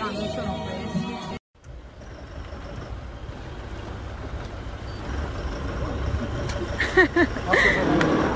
안 오천 원. Hoffentlich.